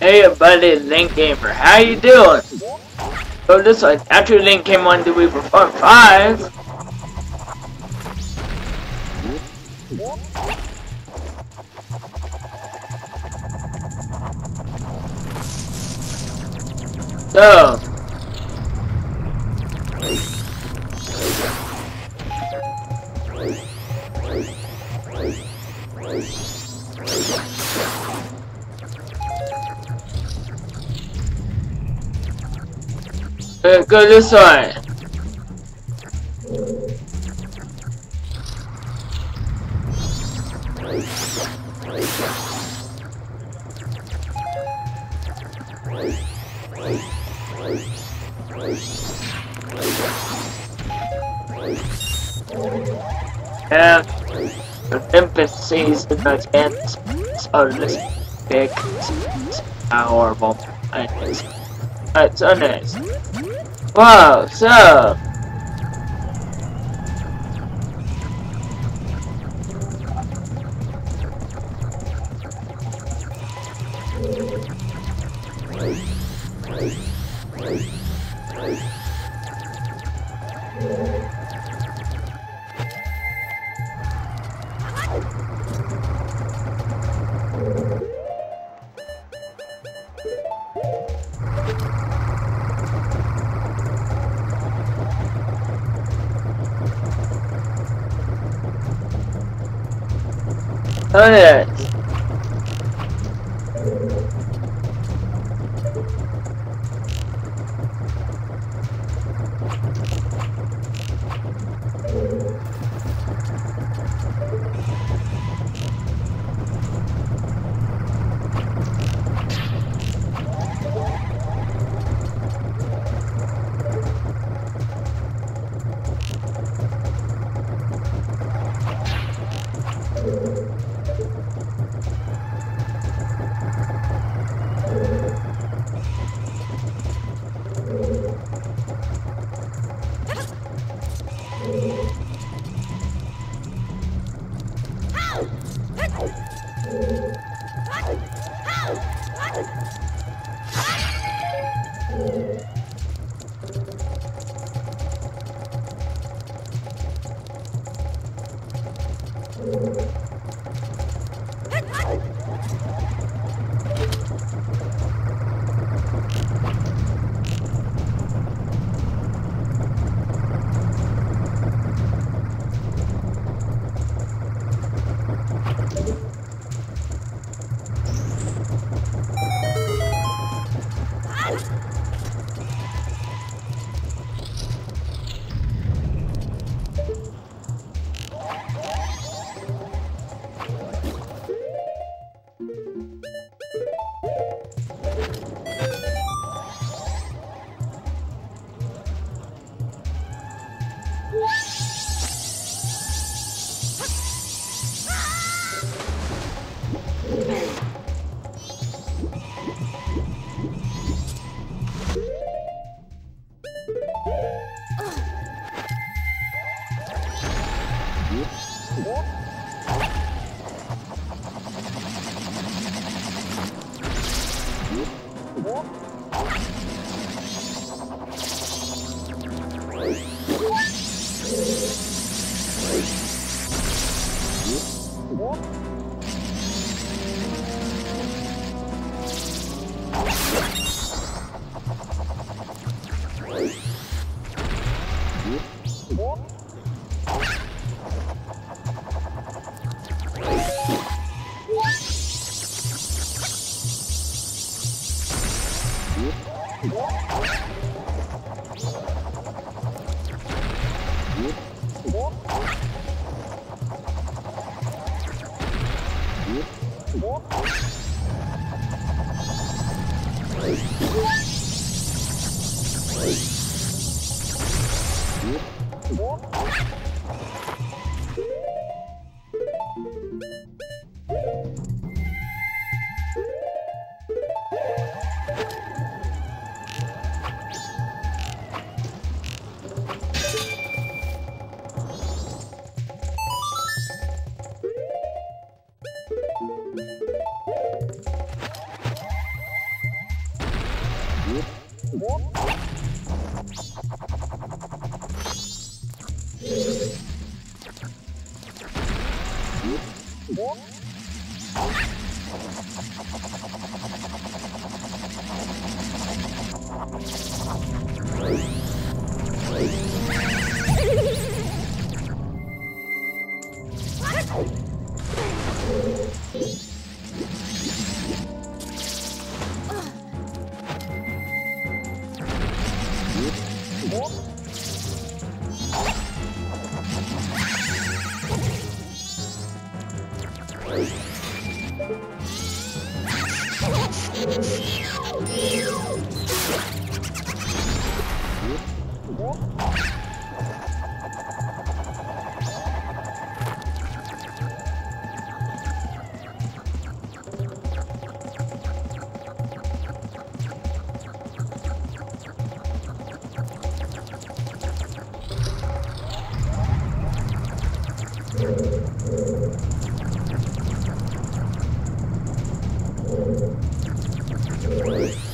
Hey buddy, Link Gamer, how you doing? So this one, after Link came on Wii for part 5. So, Uh, go this way. Yeah, the in the ends of this big, powerful, it's so Oh. Help! What? Thank Thank you.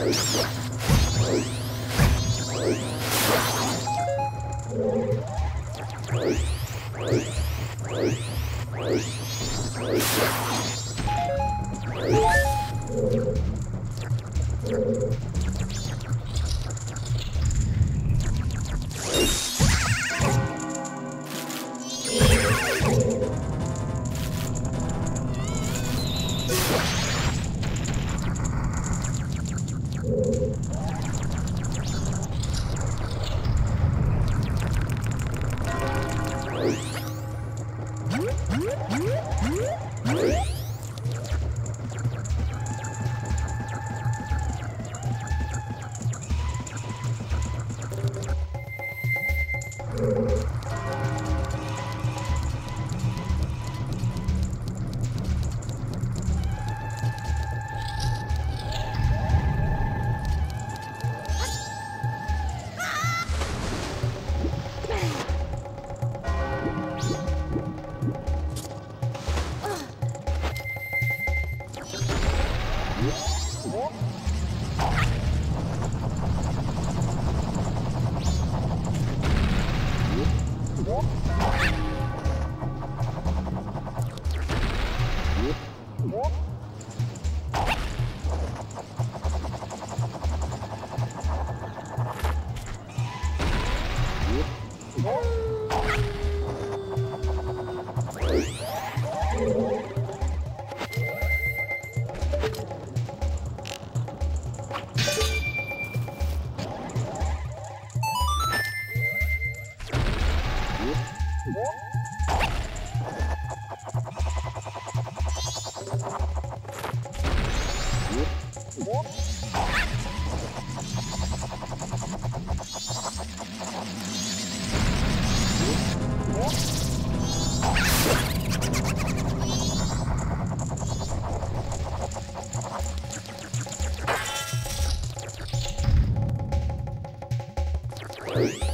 Thank you. Alright. you